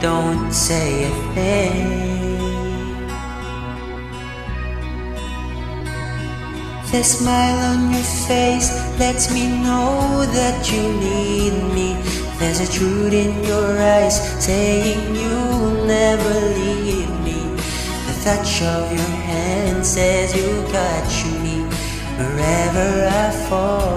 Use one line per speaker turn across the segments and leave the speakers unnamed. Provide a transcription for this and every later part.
don't say a thing. The smile on your face lets me know that you need me. There's a truth in your eyes saying you'll never leave me. The touch of your hand says you got me wherever I fall.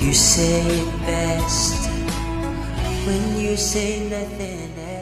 You say it best when you say nothing all.